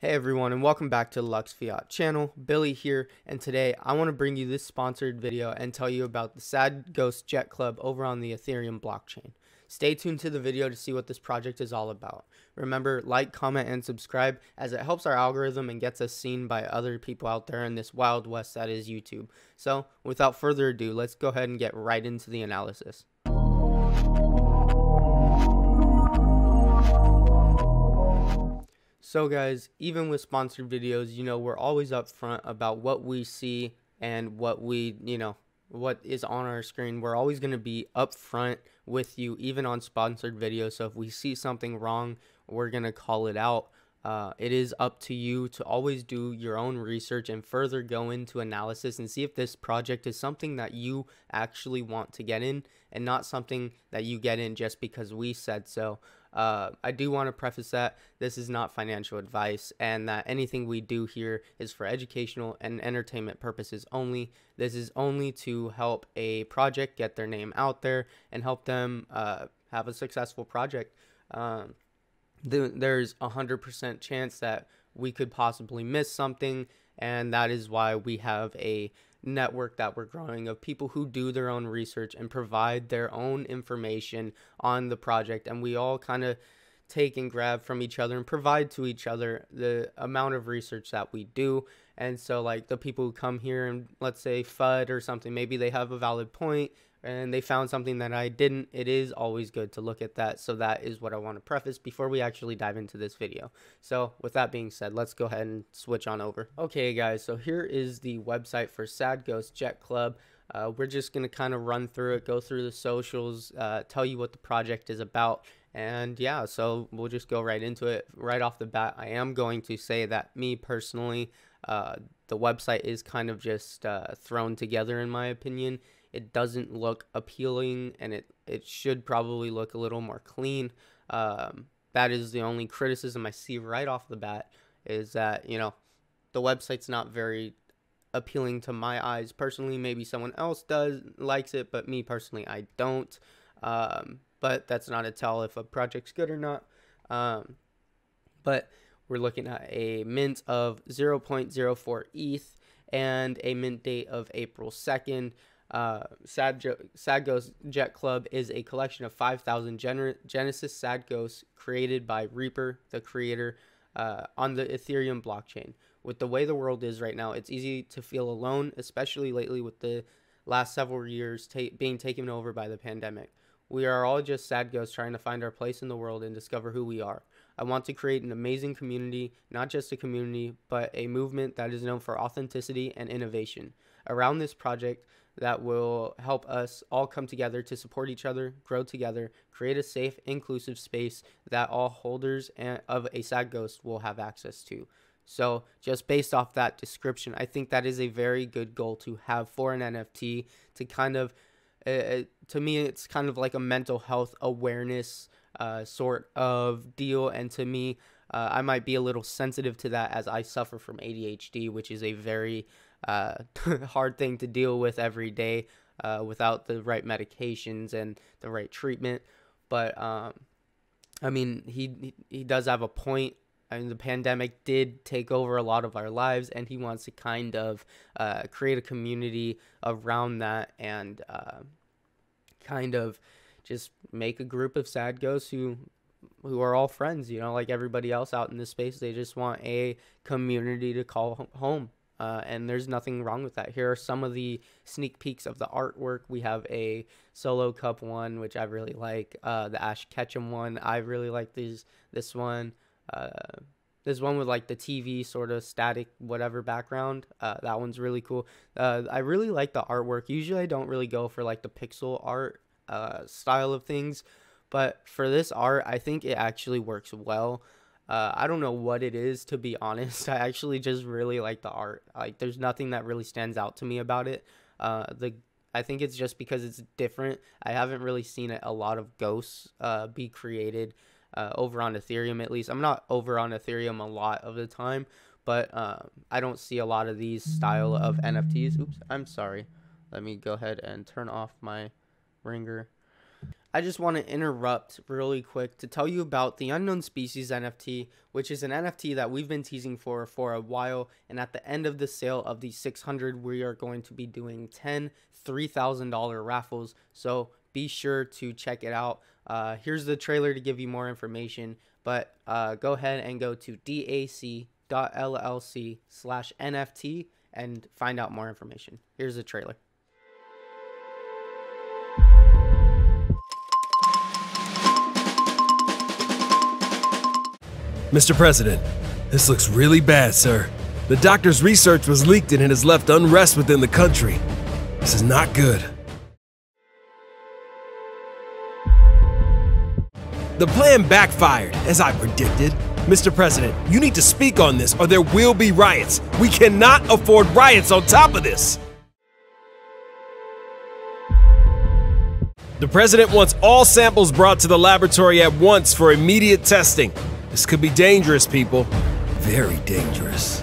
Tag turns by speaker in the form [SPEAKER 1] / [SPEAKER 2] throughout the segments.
[SPEAKER 1] Hey everyone and welcome back to the Lux Fiat channel. Billy here and today I want to bring you this sponsored video and tell you about the Sad Ghost Jet Club over on the Ethereum blockchain. Stay tuned to the video to see what this project is all about. Remember, like, comment, and subscribe as it helps our algorithm and gets us seen by other people out there in this wild west that is YouTube. So, without further ado, let's go ahead and get right into the analysis. So guys, even with sponsored videos, you know, we're always upfront about what we see and what we, you know, what is on our screen. We're always going to be upfront with you, even on sponsored videos. So if we see something wrong, we're going to call it out. Uh, it is up to you to always do your own research and further go into analysis and see if this project is something that you actually want to get in and not something that you get in just because we said so. Uh, I do want to preface that this is not financial advice and that anything we do here is for educational and entertainment purposes only. This is only to help a project get their name out there and help them uh, have a successful project. Um, the, there's a 100% chance that we could possibly miss something, and that is why we have a network that we're growing of people who do their own research and provide their own information on the project. And we all kind of take and grab from each other and provide to each other the amount of research that we do. And so like the people who come here and let's say FUD or something maybe they have a valid point and they found something that I didn't, it is always good to look at that. So that is what I want to preface before we actually dive into this video. So with that being said, let's go ahead and switch on over. Okay guys, so here is the website for Sad Ghost Jet Club. Uh, we're just going to kind of run through it, go through the socials, uh, tell you what the project is about. And yeah, so we'll just go right into it. Right off the bat, I am going to say that me personally, uh, the website is kind of just uh, thrown together in my opinion it doesn't look appealing and it, it should probably look a little more clean. Um, that is the only criticism I see right off the bat is that, you know, the website's not very appealing to my eyes personally. Maybe someone else does likes it, but me personally, I don't. Um, but that's not a tell if a project's good or not. Um, but we're looking at a mint of 0.04 ETH and a mint date of April 2nd. Uh, Sad, jo- Sad Ghost Jet Club is a collection of 5,000 Gen- Genesis Sad Ghosts created by Reaper, the creator, uh, on the Ethereum blockchain. With the way the world is right now, it's easy to feel alone, especially lately with the last several years ta- being taken over by the pandemic. We are all just sad ghosts trying to find our place in the world and discover who we are. I want to create an amazing community, not just a community, but a movement that is known for authenticity and innovation. Around this project, that will help us all come together to support each other, grow together, create a safe, inclusive space that all holders of a sad ghost will have access to. So, just based off that description, I think that is a very good goal to have for an NFT to kind of, uh, to me, it's kind of like a mental health awareness uh, sort of deal. And to me, uh, I might be a little sensitive to that as I suffer from ADHD, which is a very uh, hard thing to deal with every day uh, without the right medications and the right treatment. But um, I mean, he he does have a point. I mean, the pandemic did take over a lot of our lives, and he wants to kind of uh, create a community around that and uh, kind of just make a group of sad ghosts who who are all friends. You know, like everybody else out in this space, they just want a community to call home uh, and there's nothing wrong with that. Here are some of the sneak peeks of the artwork. We have a solo cup one, which I really like. Uh, the Ash Ketchum one, I really like these. This one, uh, this one with like the TV sort of static whatever background. Uh, that one's really cool. Uh, I really like the artwork. Usually, I don't really go for like the pixel art uh, style of things, but for this art, I think it actually works well. Uh, I don't know what it is to be honest. I actually just really like the art. Like, there's nothing that really stands out to me about it. Uh, the I think it's just because it's different. I haven't really seen a lot of ghosts uh, be created uh, over on Ethereum. At least I'm not over on Ethereum a lot of the time, but uh, I don't see a lot of these style of NFTs. Oops, I'm sorry. Let me go ahead and turn off my ringer. I just want to interrupt really quick to tell you about the Unknown Species NFT, which is an NFT that we've been teasing for for a while. And at the end of the sale of the 600, we are going to be doing 10 $3,000 raffles. So be sure to check it out. Uh, here's the trailer to give you more information, but uh, go ahead and go to dac.llc slash NFT and find out more information. Here's the trailer.
[SPEAKER 2] Mr. President, this looks really bad, sir. The doctor's research was leaked and it has left unrest within the country. This is not good. The plan backfired, as I predicted. Mr. President, you need to speak on this or there will be riots. We cannot afford riots on top of this. The President wants all samples brought to the laboratory at once for immediate testing. This could be dangerous, people. Very dangerous.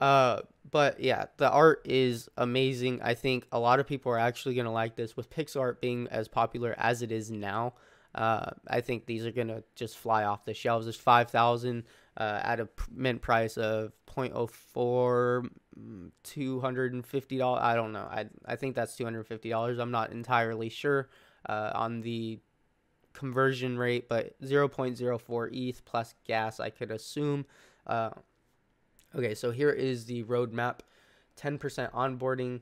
[SPEAKER 1] Uh, but yeah, the art is amazing. I think a lot of people are actually gonna like this with pixel art being as popular as it is now. Uh, I think these are gonna just fly off the shelves. There's five thousand uh, at a mint price of 0.04, mm, two hundred and fifty dollars. I don't know. I I think that's two hundred fifty dollars. I'm not entirely sure uh, on the conversion rate, but 0.04 ETH plus gas, I could assume. Uh, Okay, so here is the roadmap. 10% onboarding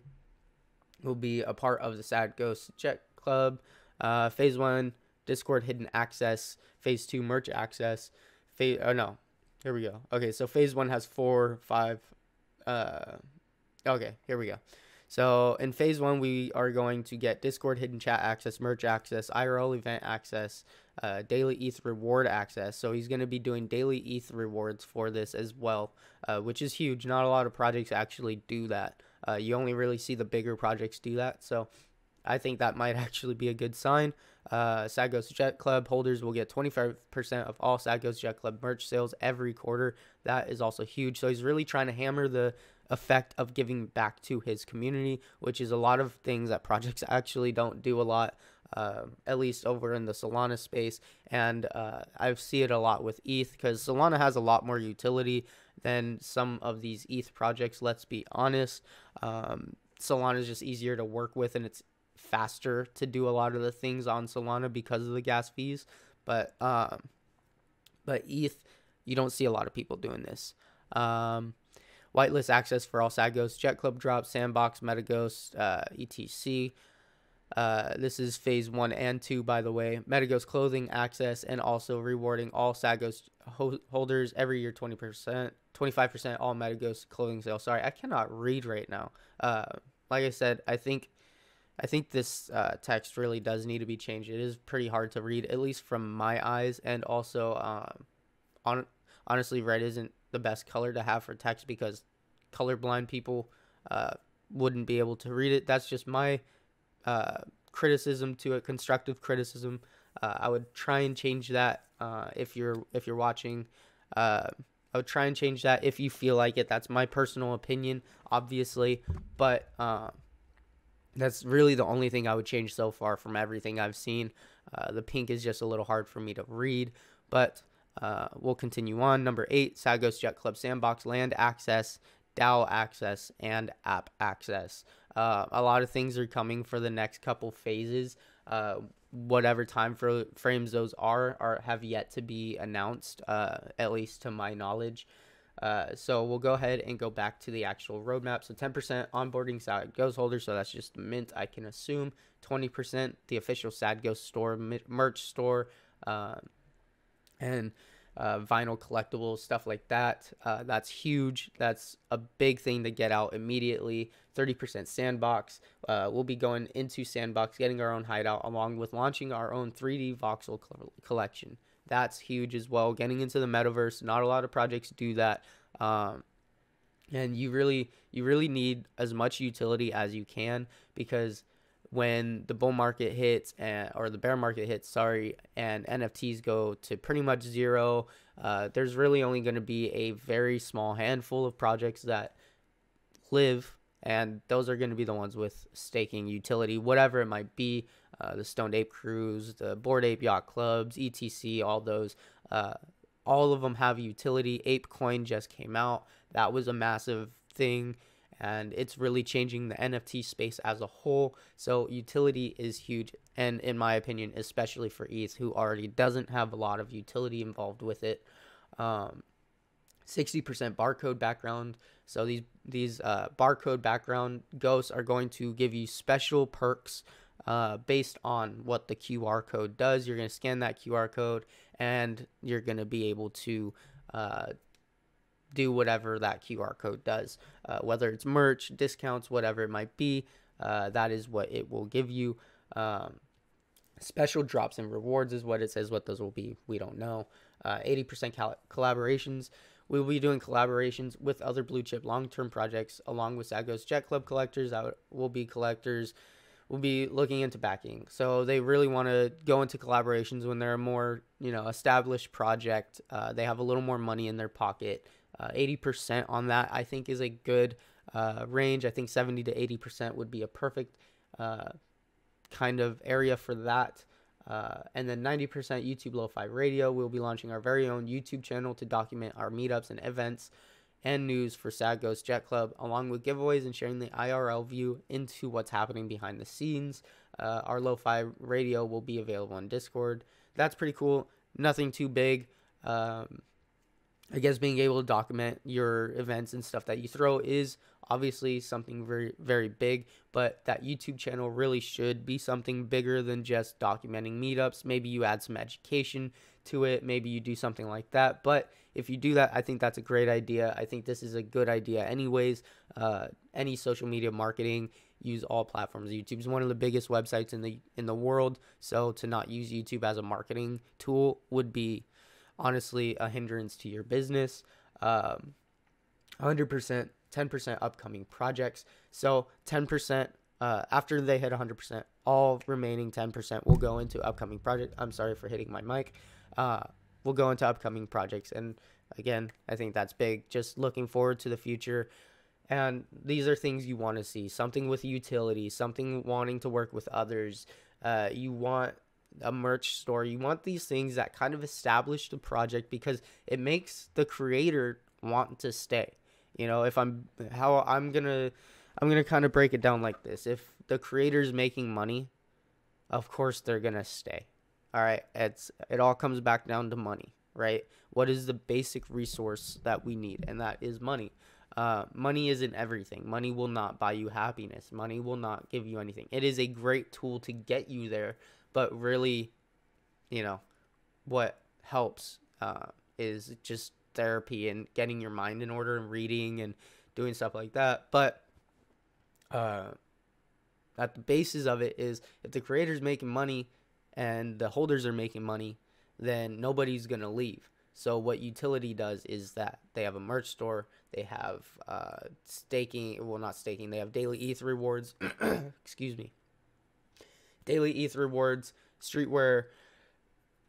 [SPEAKER 1] will be a part of the Sad Ghost Jet Club. Uh, phase one, Discord hidden access. Phase two, merch access. Phase, oh no, here we go. Okay, so phase one has four, five. Uh, okay, here we go. So in phase one, we are going to get Discord hidden chat access, merch access, IRL event access, uh, daily ETH reward access. So he's going to be doing daily ETH rewards for this as well, uh, which is huge. Not a lot of projects actually do that. Uh, you only really see the bigger projects do that. So I think that might actually be a good sign. Uh, Ghost Jet Club holders will get 25% of all Ghost Jet Club merch sales every quarter. That is also huge. So he's really trying to hammer the effect of giving back to his community, which is a lot of things that projects actually don't do a lot. Uh, at least over in the Solana space, and uh, I see it a lot with ETH because Solana has a lot more utility than some of these ETH projects. Let's be honest, um, Solana is just easier to work with, and it's faster to do a lot of the things on Solana because of the gas fees. But um, but ETH, you don't see a lot of people doing this. Um, whitelist access for all Sagos, Jet Club Drop, Sandbox, Metaghost, uh, etc. Uh, this is phase one and two, by the way. Metaghost clothing access and also rewarding all Sagos ho- holders every year 20%, 25% all Metaghost clothing sales. Sorry, I cannot read right now. Uh, like I said, I think I think this uh, text really does need to be changed. It is pretty hard to read, at least from my eyes, and also, um, on honestly, red isn't the best color to have for text because colorblind people uh, wouldn't be able to read it. That's just my uh, criticism to it, constructive criticism. Uh, I would try and change that uh, if you're if you're watching. Uh, I would try and change that if you feel like it. That's my personal opinion, obviously, but uh, that's really the only thing I would change so far from everything I've seen. Uh, the pink is just a little hard for me to read, but uh, we'll continue on. Number eight, Sagos Jet Club Sandbox land access, DAO access, and app access. Uh, a lot of things are coming for the next couple phases. Uh, whatever time for frames those are, are have yet to be announced, uh, at least to my knowledge. Uh, so we'll go ahead and go back to the actual roadmap. So 10% onboarding Sad Ghost holders. So that's just mint, I can assume. 20% the official Sad Ghost store, merch store, uh, and uh, vinyl collectibles, stuff like that. Uh, that's huge. That's a big thing to get out immediately. 30% sandbox. Uh, we'll be going into sandbox, getting our own hideout, along with launching our own 3D voxel collection. That's huge as well. Getting into the metaverse, not a lot of projects do that. Um, and you really you really need as much utility as you can because when the bull market hits and or the bear market hits sorry and nfts go to pretty much zero uh, there's really only going to be a very small handful of projects that live, and those are going to be the ones with staking utility, whatever it might be. Uh, the Stoned Ape Crews, the Bored Ape Yacht Clubs, ETC, all those. Uh, all of them have utility. Ape Coin just came out. That was a massive thing and it's really changing the NFT space as a whole. So utility is huge, and in my opinion, especially for ETH, who already doesn't have a lot of utility involved with it. Um, 60% barcode background. So these these uh, barcode background ghosts are going to give you special perks uh, based on what the QR code does. You're going to scan that QR code, and you're going to be able to uh, do whatever that QR code does, uh, whether it's merch, discounts, whatever it might be. Uh, that is what it will give you. Um, special drops and rewards is what it says. What those will be, we don't know. Uh, 80% cal- collaborations. We will be doing collaborations with other blue chip long term projects, along with Zagos Jet Club collectors. That will be collectors. Will be looking into backing. So they really want to go into collaborations when they're a more, you know, established project. Uh, they have a little more money in their pocket. Uh, 80% on that, I think, is a good uh, range. I think 70 to 80% would be a perfect uh, kind of area for that. Uh, and then 90% YouTube Lo-Fi Radio. We'll be launching our very own YouTube channel to document our meetups and events and news for Sad Ghost Jet Club, along with giveaways and sharing the IRL view into what's happening behind the scenes. Uh, our Lo-Fi Radio will be available on Discord. That's pretty cool. Nothing too big. Um, I guess being able to document your events and stuff that you throw is obviously something very very big but that youtube channel really should be something bigger than just documenting meetups. Maybe you add some education to it. Maybe you do something like that. But if you do that i think that's a great idea. I think this is a good idea anyways. Uh, any social media marketing use all platforms. Youtube is one of the biggest websites in the in the world. So to not use youtube as a marketing tool would be honestly a hindrance to your business. Um, 100%, 10% upcoming projects. So 10% uh, after they hit 100%, all remaining 10% will go into upcoming project. I'm sorry for hitting my mic. Uh, we'll go into upcoming projects. And again, I think that's big. Just looking forward to the future. And these are things you want to see something with utility, something wanting to work with others. Uh, you want a merch store. You want these things that kind of establish the project because it makes the creator want to stay. You know, if I'm how I'm going to I'm going to kind of break it down like this. If the creator's making money, of course they're going to stay. All right, it's it all comes back down to money, right? What is the basic resource that we need? And that is money. Uh, money isn't everything. Money will not buy you happiness. Money will not give you anything. It is a great tool to get you there, but really, you know, what helps uh, is just therapy and getting your mind in order and reading and doing stuff like that. But uh, at the basis of it is if the creator's making money and the holders are making money, then nobody's gonna leave. So what utility does is that they have a merch store, they have uh, staking, well not staking, they have daily ETH rewards. Excuse me daily ETH rewards, streetwear,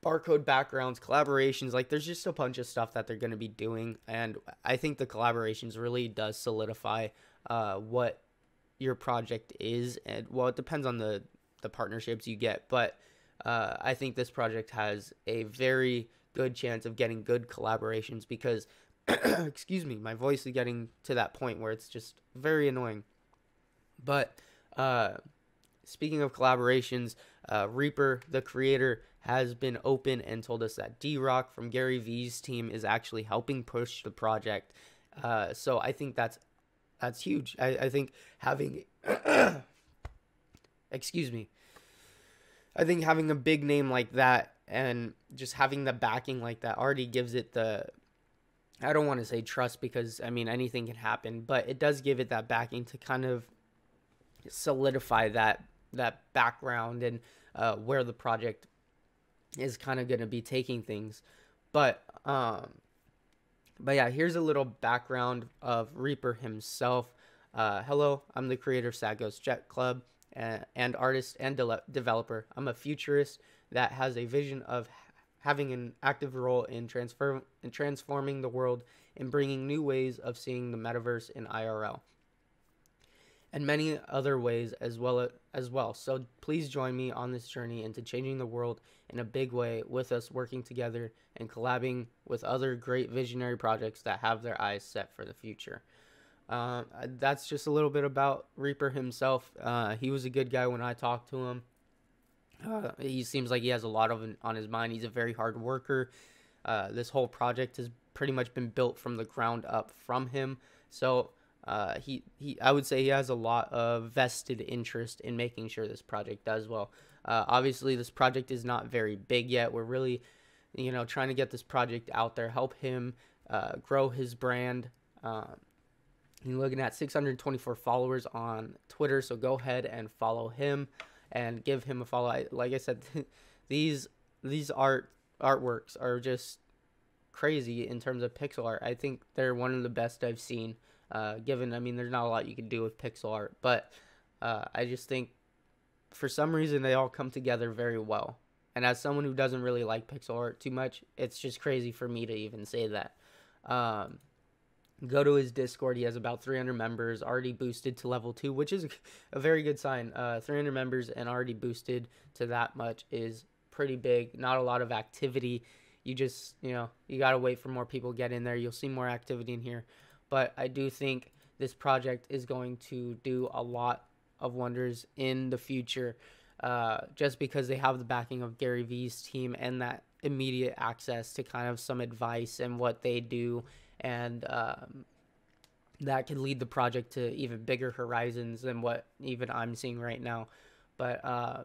[SPEAKER 1] barcode backgrounds, collaborations. Like there's just a bunch of stuff that they're going to be doing, and I think the collaborations really does solidify uh, what your project is. And well, it depends on the the partnerships you get, but uh, I think this project has a very good chance of getting good collaborations because, excuse me, my voice is getting to that point where it's just very annoying. But uh, Speaking of collaborations, uh, Reaper, the creator, has been open and told us that D Rock from Gary Vee's team is actually helping push the project. Uh, so I think that's that's huge. I, I think having excuse me. I think having a big name like that and just having the backing like that already gives it the I don't want to say trust because I mean anything can happen, but it does give it that backing to kind of solidify that that background and uh, where the project is kind of going to be taking things. But um, but yeah, here's a little background of Reaper himself. Uh, hello, I'm the creator of Sagos Jet Club and, and artist and de- developer. I'm a futurist that has a vision of having an active role in in transforming the world and bringing new ways of seeing the metaverse in IRL. And many other ways as well as well. So please join me on this journey into changing the world in a big way with us working together and collabing with other great visionary projects that have their eyes set for the future. Uh, that's just a little bit about Reaper himself. Uh, he was a good guy when I talked to him. Uh, he seems like he has a lot of on his mind. He's a very hard worker. Uh, this whole project has pretty much been built from the ground up from him. So uh, he he I would say he has a lot of vested interest in making sure this project does well. Uh, obviously, this project is not very big yet. We're really, you know, trying to get this project out there, help him uh, grow his brand. Um, you're looking at 624 followers on Twitter, so go ahead and follow him and give him a follow. I, like I said, these these art artworks are just crazy in terms of pixel art. I think they're one of the best I've seen. Uh, given, I mean, there's not a lot you can do with pixel art, but uh, I just think for some reason they all come together very well. And as someone who doesn't really like pixel art too much, it's just crazy for me to even say that. Um, go to his Discord. He has about 300 members, already boosted to level two, which is a very good sign. Uh, 300 members and already boosted to that much is pretty big. Not a lot of activity. You just, you know, you got to wait for more people get in there. You'll see more activity in here. But I do think this project is going to do a lot of wonders in the future uh, just because they have the backing of Gary Vee's team and that immediate access to kind of some advice and what they do and um, that can lead the project to even bigger horizons than what even I'm seeing right now. But uh,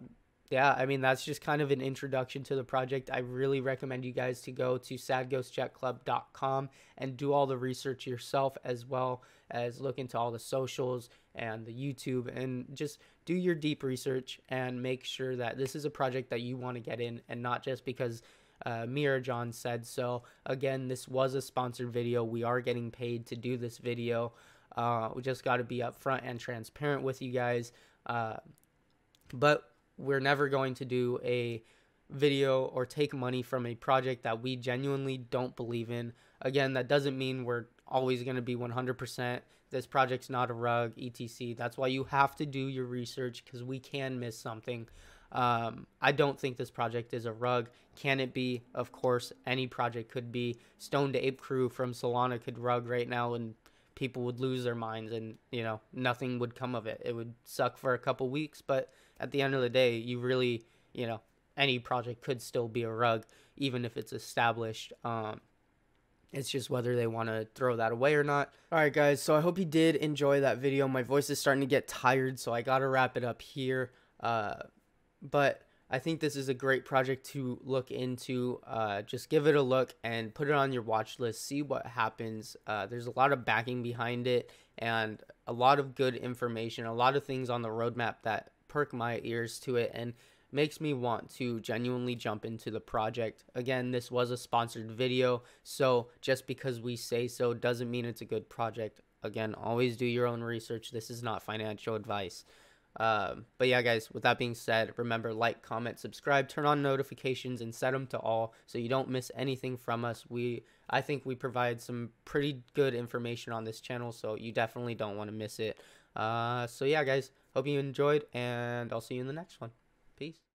[SPEAKER 1] yeah, I mean that's just kind of an introduction to the project. I really recommend you guys to go to sadghostjetclub.com and do all the research yourself as well as look into all the socials and the YouTube and just do your deep research and make sure that this is a project that you want to get in and not just because uh, Mira John said so. Again, this was a sponsored video. We are getting paid to do this video. Uh, we just got to be upfront and transparent with you guys. Uh, but we're never going to do a video or take money from a project that we genuinely don't believe in. Again, that doesn't mean we're always going to be 100%. This project's not a rug, etc. That's why you have to do your research because we can miss something. Um, I don't think this project is a rug. Can it be? Of course, any project could be. Stoned Ape Crew from Solana could rug right now, and people would lose their minds, and you know nothing would come of it. It would suck for a couple weeks, but at the end of the day, you really, you know, any project could still be a rug, even if it's established. Um, it's just whether they want to throw that away or not. All right, guys. So I hope you did enjoy that video. My voice is starting to get tired, so I got to wrap it up here. Uh, but I think this is a great project to look into. Uh, just give it a look and put it on your watch list. See what happens. Uh, there's a lot of backing behind it and a lot of good information, a lot of things on the roadmap that perk my ears to it and makes me want to genuinely jump into the project. Again, this was a sponsored video, so just because we say so doesn't mean it's a good project. Again, always do your own research. This is not financial advice. Um, but yeah, guys, with that being said, remember like, comment, subscribe, turn on notifications, and set them to all so you don't miss anything from us. We, I think we provide some pretty good information on this channel, so you definitely don't want to miss it. Uh, so yeah, guys, hope you enjoyed, and I'll see you in the next one. Peace.